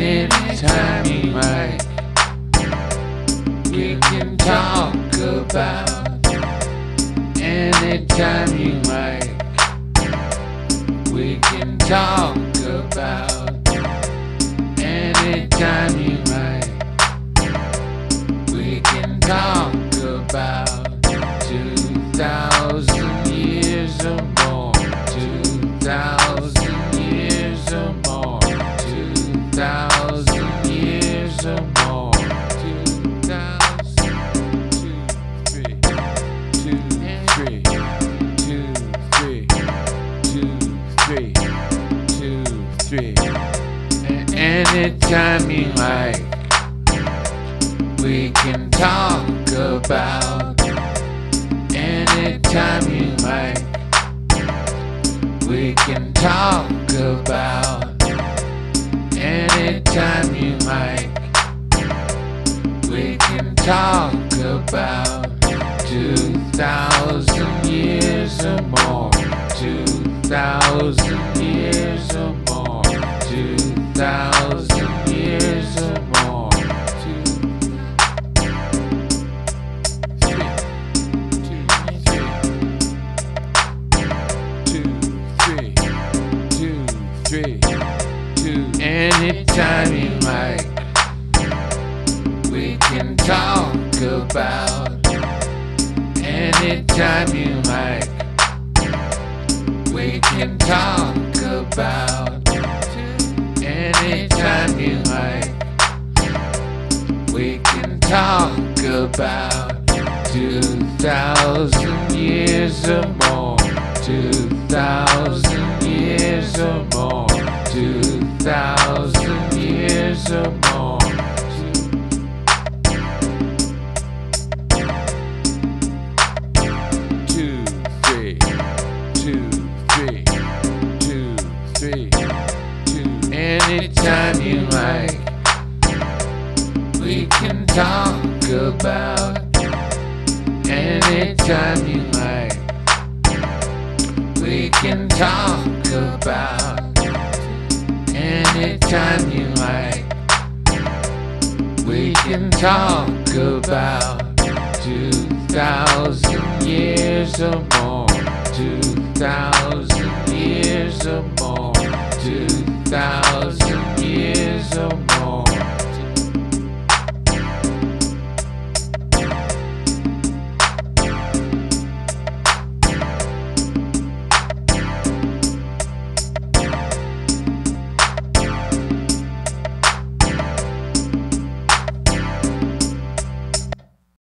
Anytime time right. We can talk about anytime you like. We can talk about anytime you like. We can talk about 2,000 years or more. 2,000. Anytime you like, we can talk about. Anytime you like, we can talk about. Anytime you like, we can talk about. Two thousand years or more. Two thousand years or more. Two thousand years or more. Two, three, two, three, two, three, two, three, two. Anytime you like, we can talk about. Anytime you like, we can talk about. Anytime you like, we can talk about. Two thousand years or more. Two thousand years or more. Two thousand years or more. Anytime you like, we can talk about. Anytime you like, we can talk about. Anytime you like, we can talk about. Two thousand years or more. Two thousand years or more. Two thousand years more.